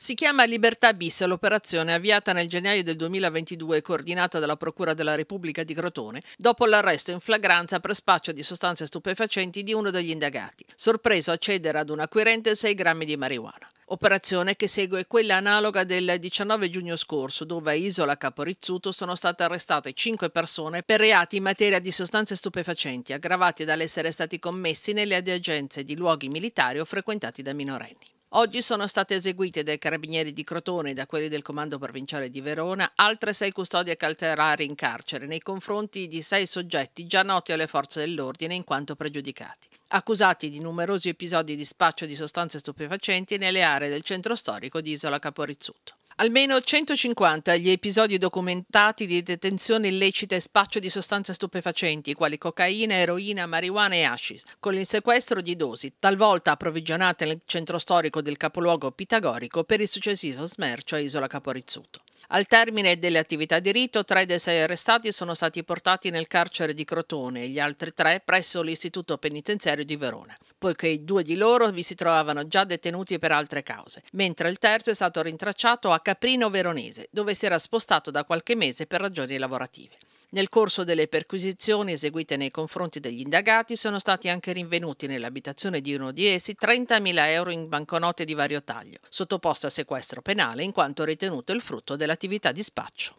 Si chiama Libertà bis l'operazione avviata nel gennaio del 2022 coordinata dalla Procura della Repubblica di Crotone dopo l'arresto in flagranza per spaccio di sostanze stupefacenti di uno degli indagati, sorpreso a cedere ad un acquirente 6 grammi di marijuana. Operazione che segue quella analoga del 19 giugno scorso, dove a Isola Caporizzuto sono state arrestate 5 persone per reati in materia di sostanze stupefacenti, aggravati dall'essere stati commessi nelle adiagenze di luoghi militari o frequentati da minorenni. Oggi sono state eseguite dai carabinieri di Crotone e da quelli del comando provinciale di Verona altre sei custodie cautelari in carcere nei confronti di sei soggetti già noti alle forze dell'ordine in quanto pregiudicati, accusati di numerosi episodi di spaccio di sostanze stupefacenti nelle aree del centro storico di Isola Caporizzuto. Almeno 150 gli episodi documentati di detenzione illecita e spaccio di sostanze stupefacenti, quali cocaina, eroina, marijuana e hashish, con il sequestro di dosi, talvolta approvvigionate nel centro storico del capoluogo pitagorico per il successivo smercio a Isola Caporizzuto. Al termine delle attività di rito, tre dei sei arrestati sono stati portati nel carcere di Crotone e gli altri tre presso l'istituto penitenziario di Verona, poiché due di loro vi si trovavano già detenuti per altre cause, mentre il terzo è stato rintracciato a Caprino Veronese, dove si era spostato da qualche mese per ragioni lavorative. Nel corso delle perquisizioni eseguite nei confronti degli indagati sono stati anche rinvenuti nell'abitazione di uno di essi 30.000 euro in banconote di vario taglio, sottoposta a sequestro penale in quanto ritenuto il frutto dell'attività di spaccio.